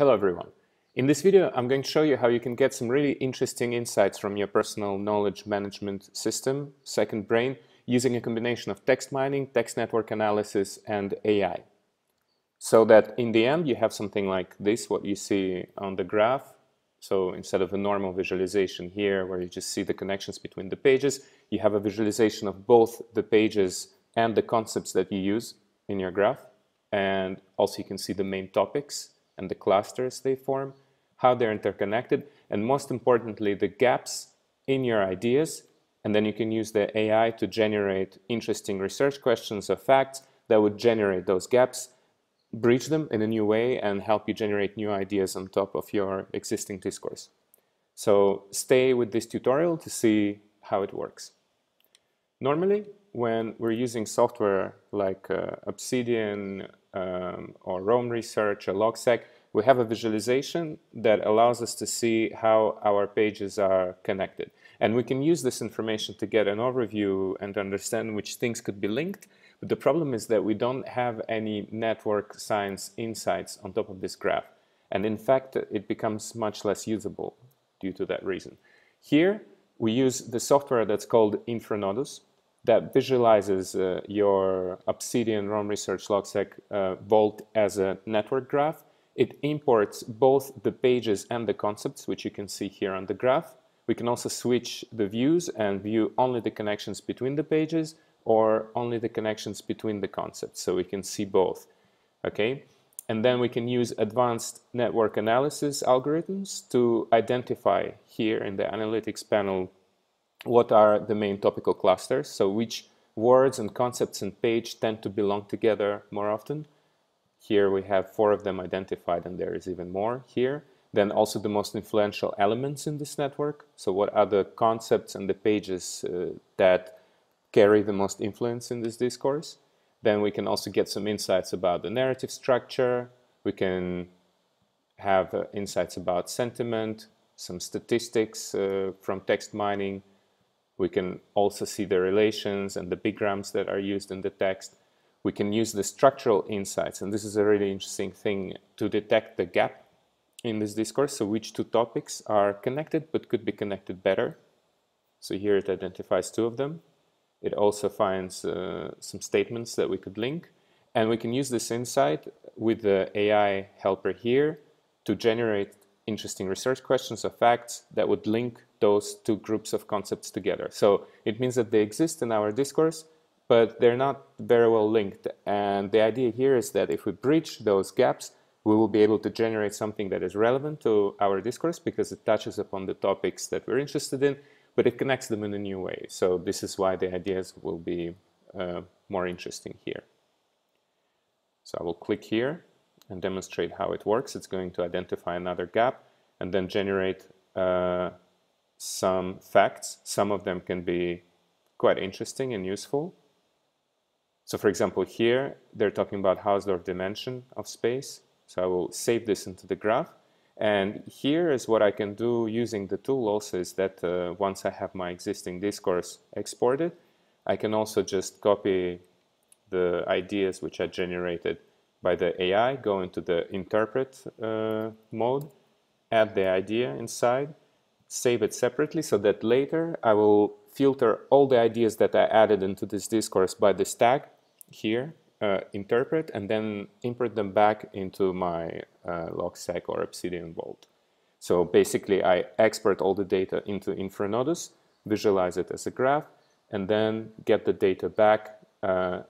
Hello everyone. In this video, I'm going to show you how you can get some really interesting insights from your personal knowledge management system, Second Brain, using a combination of text mining, text network analysis, and AI. So that in the end, you have something like this, what you see on the graph. So instead of a normal visualization here, where you just see the connections between the pages, you have a visualization of both the pages and the concepts that you use in your graph. And also you can see the main topics and the clusters they form, how they're interconnected, and most importantly, the gaps in your ideas. And then you can use the AI to generate interesting research questions or facts that would generate those gaps, breach them in a new way, and help you generate new ideas on top of your existing discourse. So stay with this tutorial to see how it works. Normally, when we're using software like uh, Obsidian um, or Roam Research or Logseq, we have a visualization that allows us to see how our pages are connected. And we can use this information to get an overview and understand which things could be linked. But the problem is that we don't have any network science insights on top of this graph. And in fact, it becomes much less usable due to that reason. Here, we use the software that's called Infranodus that visualizes uh, your Obsidian Roam Research Logseq uh, Vault as a network graph. It imports both the pages and the concepts, which you can see here on the graph. We can also switch the views and view only the connections between the pages or only the connections between the concepts, so we can see both. Okay, and then we can use advanced network analysis algorithms to identify here in the analytics panel what are the main topical clusters, so which words and concepts and page tend to belong together more often. Here we have four of them identified and there is even more here. Then also the most influential elements in this network. So what are the concepts and the pages uh, that carry the most influence in this discourse? Then we can also get some insights about the narrative structure. We can have uh, insights about sentiment, some statistics uh, from text mining, we can also see the relations and the bigrams that are used in the text. We can use the structural insights, and this is a really interesting thing to detect the gap in this discourse, so which two topics are connected but could be connected better. So here it identifies two of them. It also finds uh, some statements that we could link. And we can use this insight with the AI helper here to generate interesting research questions or facts that would link those two groups of concepts together. So it means that they exist in our discourse, but they're not very well linked. And the idea here is that if we bridge those gaps, we will be able to generate something that is relevant to our discourse because it touches upon the topics that we're interested in, but it connects them in a new way. So this is why the ideas will be uh, more interesting here. So I will click here and demonstrate how it works. It's going to identify another gap and then generate uh, some facts. Some of them can be quite interesting and useful. So for example, here they're talking about Hausdorff dimension of space. So I will save this into the graph. And here is what I can do using the tool also is that uh, once I have my existing discourse exported, I can also just copy the ideas which I generated by the AI, go into the interpret uh, mode, add the idea inside, save it separately so that later I will filter all the ideas that I added into this discourse by this tag here, uh, interpret, and then import them back into my uh, Logseq or Obsidian Vault. So basically I export all the data into Infranodus, visualize it as a graph, and then get the data back uh,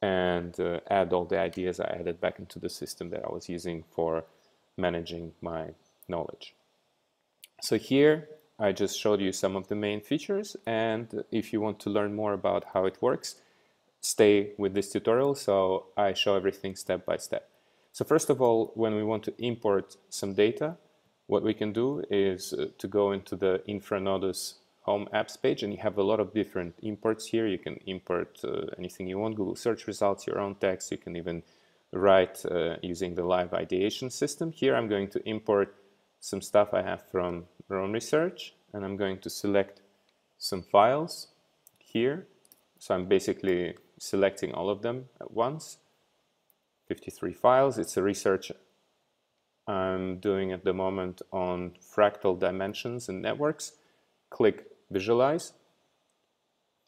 and uh, add all the ideas I added back into the system that I was using for managing my knowledge. So here I just showed you some of the main features and if you want to learn more about how it works, stay with this tutorial so I show everything step by step. So first of all, when we want to import some data, what we can do is uh, to go into the Infranodus home apps page and you have a lot of different imports here. You can import uh, anything you want, Google search results, your own text. You can even write uh, using the live ideation system. Here I'm going to import some stuff I have from my own Research and I'm going to select some files here. So I'm basically selecting all of them at once. 53 files. It's a research I'm doing at the moment on fractal dimensions and networks. Click Visualize.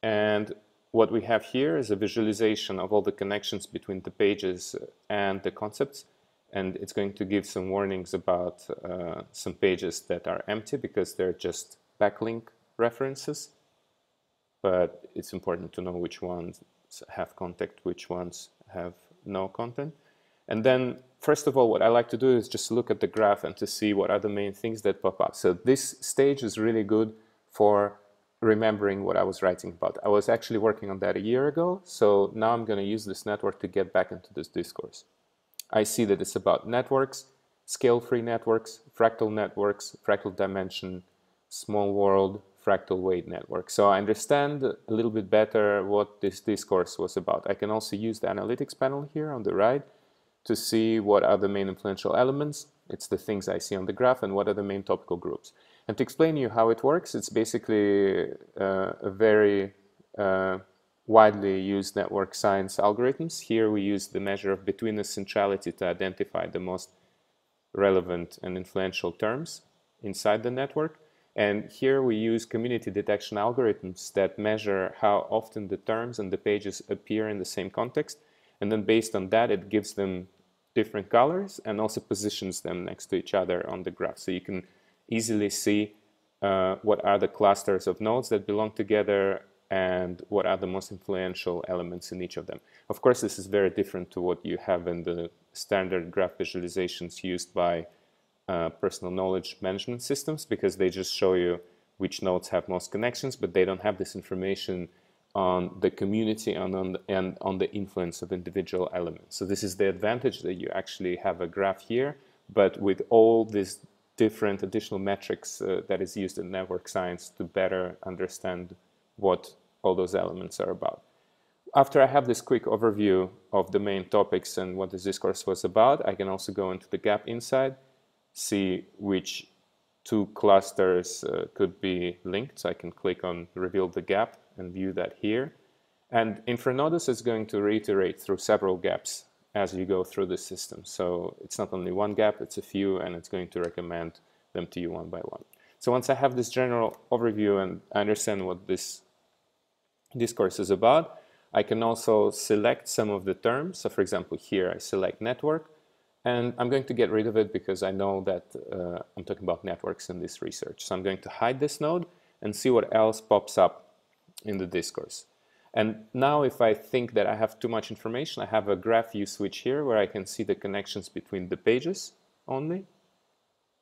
And what we have here is a visualization of all the connections between the pages and the concepts. And it's going to give some warnings about uh, some pages that are empty because they're just backlink references. But it's important to know which ones have content, which ones have no content. And then, first of all, what I like to do is just look at the graph and to see what are the main things that pop up. So this stage is really good for remembering what I was writing about. I was actually working on that a year ago, so now I'm going to use this network to get back into this discourse. I see that it's about networks, scale-free networks, fractal networks, fractal dimension, small world, fractal weight network. So I understand a little bit better what this discourse was about. I can also use the analytics panel here on the right to see what are the main influential elements. It's the things I see on the graph and what are the main topical groups. And to explain you how it works, it's basically uh, a very uh, widely used network science algorithms. Here we use the measure of betweenness centrality to identify the most relevant and influential terms inside the network. And here we use community detection algorithms that measure how often the terms and the pages appear in the same context. And then based on that, it gives them different colors and also positions them next to each other on the graph. So you can easily see uh, what are the clusters of nodes that belong together and what are the most influential elements in each of them. Of course, this is very different to what you have in the standard graph visualizations used by uh, personal knowledge management systems because they just show you which nodes have most connections, but they don't have this information on the community and on the, and on the influence of individual elements. So this is the advantage that you actually have a graph here, but with all these different additional metrics uh, that is used in network science to better understand what all those elements are about. After I have this quick overview of the main topics and what this discourse was about, I can also go into the gap inside, see which two clusters uh, could be linked. So I can click on reveal the gap and view that here. And Infranodus is going to reiterate through several gaps as you go through the system. So it's not only one gap, it's a few, and it's going to recommend them to you one by one. So once I have this general overview and I understand what this discourse is about, I can also select some of the terms. So for example, here I select network, and I'm going to get rid of it because I know that uh, I'm talking about networks in this research. So I'm going to hide this node and see what else pops up in the discourse. And now if I think that I have too much information, I have a graph view switch here where I can see the connections between the pages only.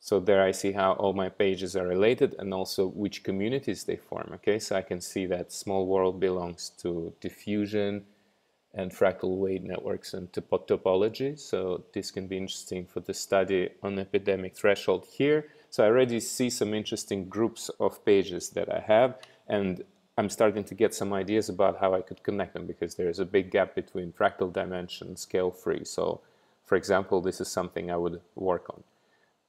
So there I see how all my pages are related and also which communities they form. Okay, so I can see that small world belongs to diffusion and fractal weight networks and top topology. So this can be interesting for the study on epidemic threshold here. So I already see some interesting groups of pages that I have and I'm starting to get some ideas about how I could connect them because there's a big gap between fractal dimension scale free. So for example, this is something I would work on.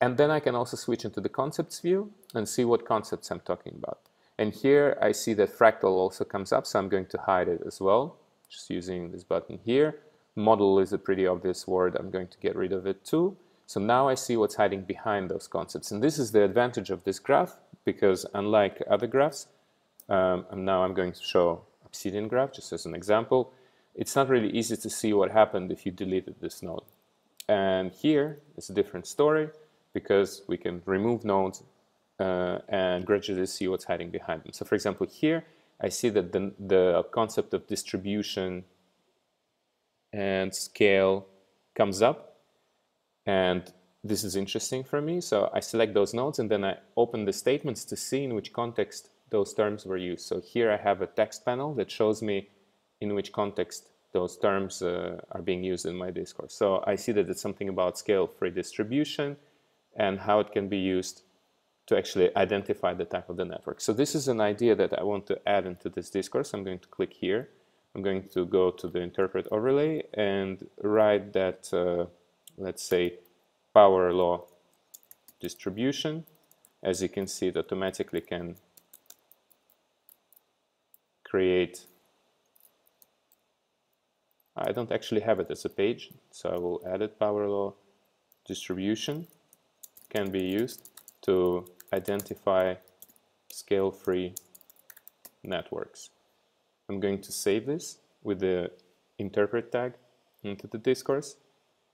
And then I can also switch into the concepts view and see what concepts I'm talking about. And here I see that fractal also comes up, so I'm going to hide it as well, just using this button here. Model is a pretty obvious word, I'm going to get rid of it too. So now I see what's hiding behind those concepts. And this is the advantage of this graph, because unlike other graphs, um, and now I'm going to show Obsidian graph just as an example. It's not really easy to see what happened if you deleted this node. And here it's a different story because we can remove nodes uh, and gradually see what's hiding behind them. So for example, here I see that the, the concept of distribution and scale comes up and this is interesting for me. So I select those nodes and then I open the statements to see in which context those terms were used. So here I have a text panel that shows me in which context those terms uh, are being used in my discourse. So I see that it's something about scale-free distribution and how it can be used to actually identify the type of the network. So this is an idea that I want to add into this discourse. I'm going to click here. I'm going to go to the interpret overlay and write that, uh, let's say, power law distribution. As you can see, it automatically can create I don't actually have it as a page, so I will add it power law distribution. Can be used to identify scale-free networks. I'm going to save this with the interpret tag into the discourse.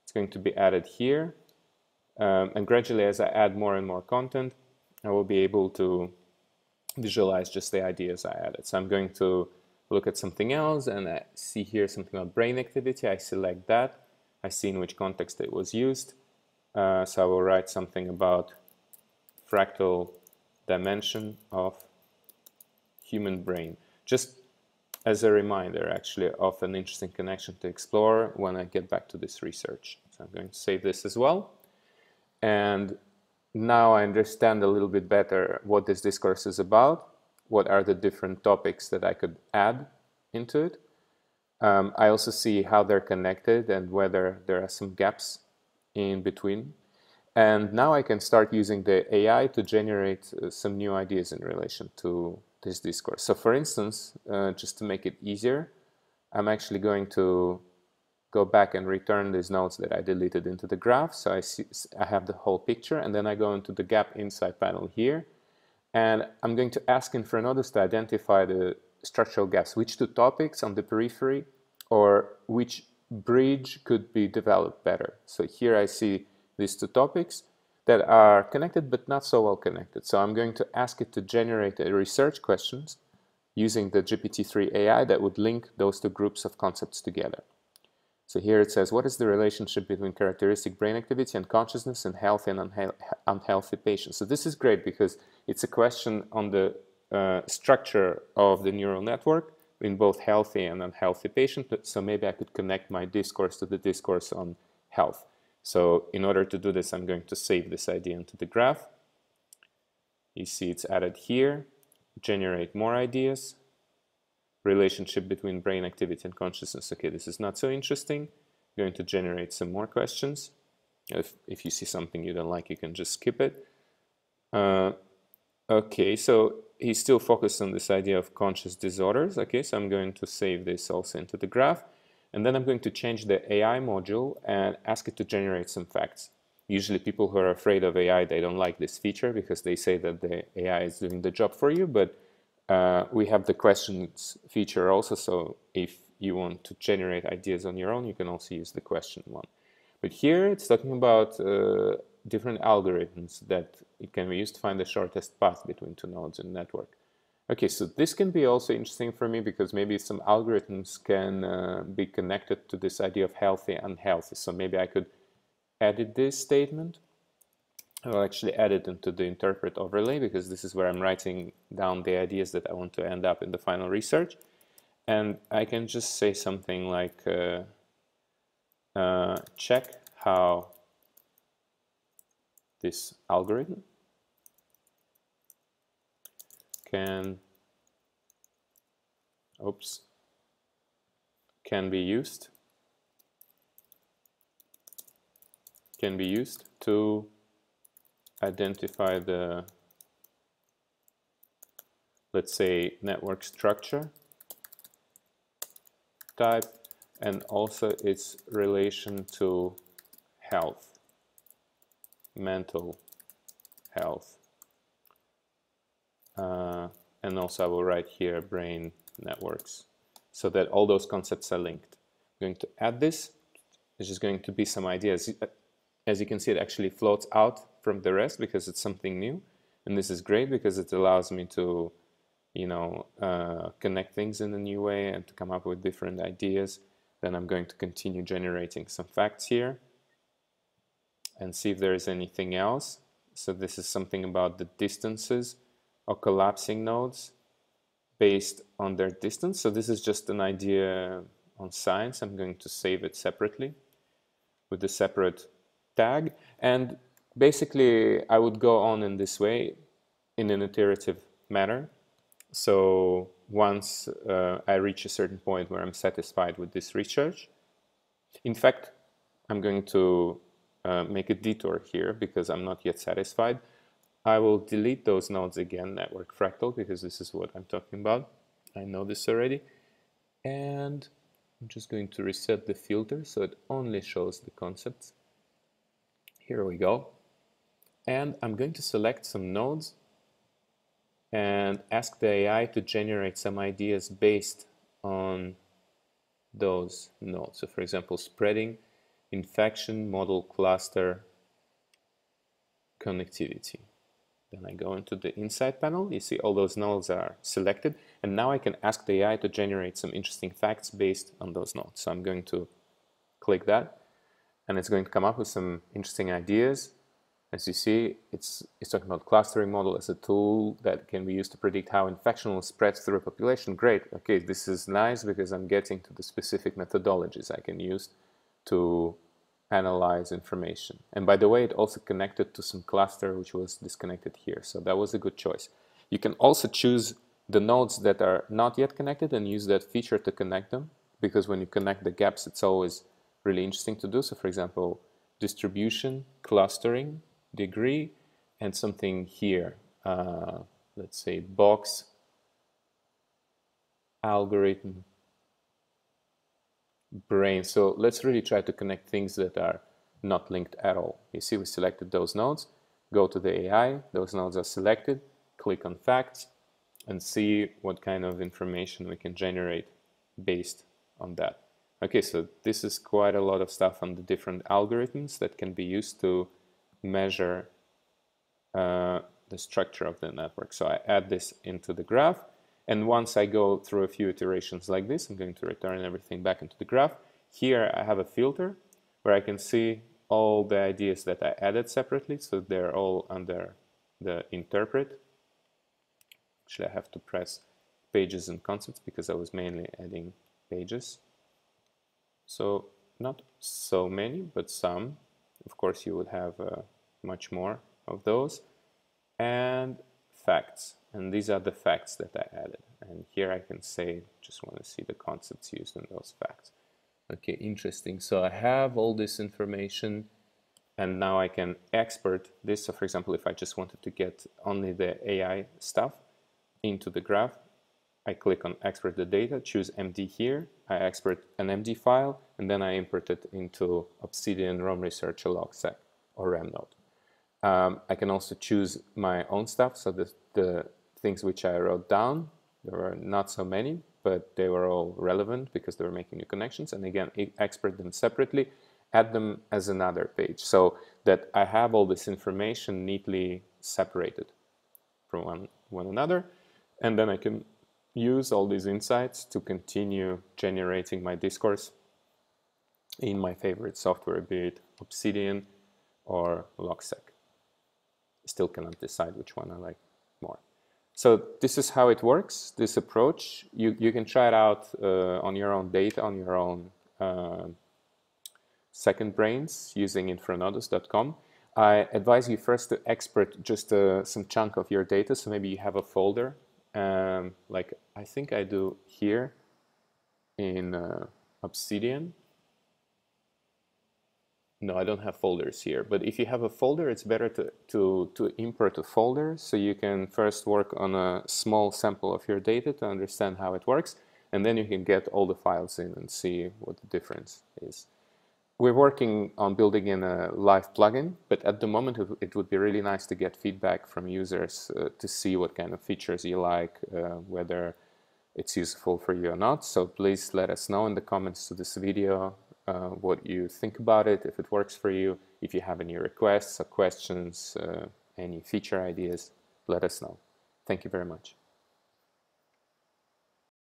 It's going to be added here. Um, and gradually, as I add more and more content, I will be able to visualize just the ideas I added. So I'm going to look at something else and I see here something about brain activity. I select that. I see in which context it was used. Uh, so I will write something about fractal dimension of human brain. Just as a reminder, actually, of an interesting connection to explore when I get back to this research. So I'm going to save this as well. And now I understand a little bit better what this discourse is about, what are the different topics that I could add into it. Um, I also see how they're connected and whether there are some gaps in between. And now I can start using the AI to generate uh, some new ideas in relation to this discourse. So for instance, uh, just to make it easier, I'm actually going to go back and return these nodes that I deleted into the graph. So I, see, I have the whole picture and then I go into the gap insight panel here and I'm going to ask InfraNodus to identify the structural gaps, which two topics on the periphery or which bridge could be developed better. So here I see these two topics that are connected but not so well connected. So I'm going to ask it to generate a research questions using the GPT-3 AI that would link those two groups of concepts together. So here it says, what is the relationship between characteristic brain activity and consciousness in healthy and unhealthy patients? So this is great because it's a question on the uh, structure of the neural network in both healthy and unhealthy patients. So maybe I could connect my discourse to the discourse on health. So in order to do this, I'm going to save this idea into the graph. You see it's added here, generate more ideas, relationship between brain activity and consciousness. Okay, this is not so interesting. I'm going to generate some more questions. If, if you see something you don't like, you can just skip it. Uh, okay, so he's still focused on this idea of conscious disorders. Okay, so I'm going to save this also into the graph. And then I'm going to change the AI module and ask it to generate some facts. Usually people who are afraid of AI, they don't like this feature because they say that the AI is doing the job for you, but uh, we have the questions feature also, so if you want to generate ideas on your own, you can also use the question one. But here it's talking about uh, different algorithms that it can be used to find the shortest path between two nodes in network. Okay, so this can be also interesting for me because maybe some algorithms can uh, be connected to this idea of healthy and unhealthy. So maybe I could edit this statement I'll actually add it into the interpret overlay because this is where I'm writing down the ideas that I want to end up in the final research. And I can just say something like uh, uh, check how this algorithm? Can oops can be used can be used to identify the, let's say, network structure type and also its relation to health, mental health. Uh, and also I will write here brain networks so that all those concepts are linked. I'm going to add this. It's just going to be some ideas. As you can see, it actually floats out from the rest because it's something new. And this is great because it allows me to, you know, uh, connect things in a new way and to come up with different ideas. Then I'm going to continue generating some facts here and see if there is anything else. So this is something about the distances of collapsing nodes based on their distance. So this is just an idea on science. I'm going to save it separately with a separate tag. And basically, I would go on in this way in an iterative manner. So once uh, I reach a certain point where I'm satisfied with this research, in fact, I'm going to uh, make a detour here because I'm not yet satisfied. I will delete those nodes again, network fractal, because this is what I'm talking about. I know this already. And I'm just going to reset the filter so it only shows the concepts. Here we go. And I'm going to select some nodes and ask the AI to generate some ideas based on those nodes. So for example, spreading, infection, model cluster, connectivity. Then I go into the insight panel. You see all those nodes are selected. And now I can ask the AI to generate some interesting facts based on those nodes. So I'm going to click that. And it's going to come up with some interesting ideas. As you see, it's, it's talking about clustering model as a tool that can be used to predict how infection will spread through a population. Great. Okay, this is nice because I'm getting to the specific methodologies I can use to analyze information. And by the way, it also connected to some cluster which was disconnected here. So that was a good choice. You can also choose the nodes that are not yet connected and use that feature to connect them because when you connect the gaps, it's always really interesting to do. So for example, distribution, clustering, degree, and something here, uh, let's say box algorithm brain. So let's really try to connect things that are not linked at all. You see we selected those nodes, go to the AI, those nodes are selected, click on facts, and see what kind of information we can generate based on that. Okay, so this is quite a lot of stuff on the different algorithms that can be used to measure uh, the structure of the network. So I add this into the graph, and once I go through a few iterations like this, I'm going to return everything back into the graph. Here I have a filter where I can see all the ideas that I added separately, so they're all under the interpret. Actually, I have to press pages and concepts because I was mainly adding pages. So not so many, but some. Of course, you would have uh, much more of those. And facts. And these are the facts that I added. And here I can say, just want to see the concepts used in those facts. Okay, interesting. So I have all this information and now I can export this. So for example, if I just wanted to get only the AI stuff into the graph, I click on export the data, choose MD here, I export an MD file, and then I import it into Obsidian Roam Researcher Logseq or RemNote. Um, I can also choose my own stuff, so the, the things which I wrote down, there were not so many, but they were all relevant because they were making new connections. And again, export them separately, add them as another page so that I have all this information neatly separated from one, one another. And then I can use all these insights to continue generating my discourse in my favorite software, be it Obsidian or Logseq. Still cannot decide which one I like more. So this is how it works, this approach. You, you can try it out uh, on your own data, on your own uh, second brains using infranodus.com. I advise you first to export just uh, some chunk of your data. So maybe you have a folder um, like I think I do here in uh, Obsidian. No, I don't have folders here, but if you have a folder, it's better to, to, to import a folder so you can first work on a small sample of your data to understand how it works, and then you can get all the files in and see what the difference is. We're working on building in a live plugin, but at the moment it, would be really nice to get feedback from users uh, to see what kind of features you like, uh, whether it's useful for you or not. So please let us know in the comments to this video uh, what you think about it, if it works for you, if you have any requests or questions, uh, any feature ideas, let us know. Thank you very much.